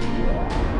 Música